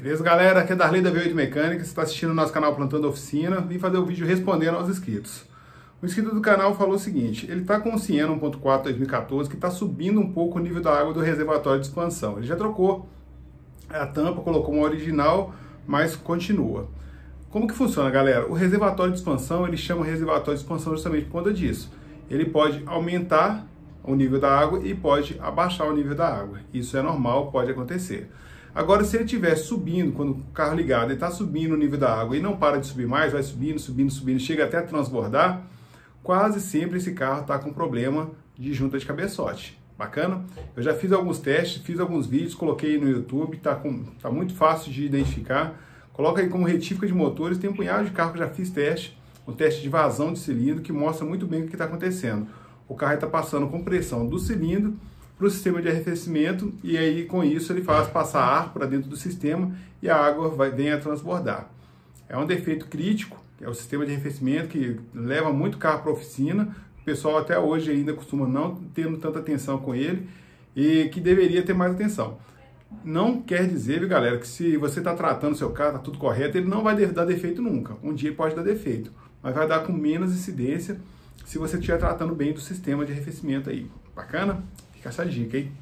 Beleza, galera? Aqui é Darley da V8 Mecânica, você está assistindo o nosso canal Plantando Oficina, vim fazer o um vídeo respondendo aos inscritos. O inscrito do canal falou o seguinte, ele está com o Siena 1.4 2014 que está subindo um pouco o nível da água do reservatório de expansão. Ele já trocou a tampa, colocou uma original, mas continua. Como que funciona, galera? O reservatório de expansão, ele chama reservatório de expansão justamente por conta disso. Ele pode aumentar o nível da água e pode abaixar o nível da água. Isso é normal, pode acontecer. Agora, se ele estiver subindo, quando o carro ligado, ele está subindo o nível da água e não para de subir mais, vai subindo, subindo, subindo, chega até transbordar, quase sempre esse carro está com problema de junta de cabeçote. Bacana? Eu já fiz alguns testes, fiz alguns vídeos, coloquei no YouTube, está tá muito fácil de identificar. Coloca aí como retífica de motores, tem um punhado de carro que já fiz teste, um teste de vazão de cilindro que mostra muito bem o que está acontecendo. O carro está passando com pressão do cilindro para o sistema de arrefecimento e aí com isso ele faz passar ar para dentro do sistema e a água vai, vem a transbordar. É um defeito crítico, é o sistema de arrefecimento que leva muito carro para a oficina, o pessoal até hoje ainda costuma não tendo tanta atenção com ele e que deveria ter mais atenção. Não quer dizer, galera, que se você está tratando seu carro, está tudo correto, ele não vai dar defeito nunca. Um dia pode dar defeito, mas vai dar com menos incidência se você estiver tratando bem do sistema de arrefecimento aí. Bacana? Fica essa dica, hein?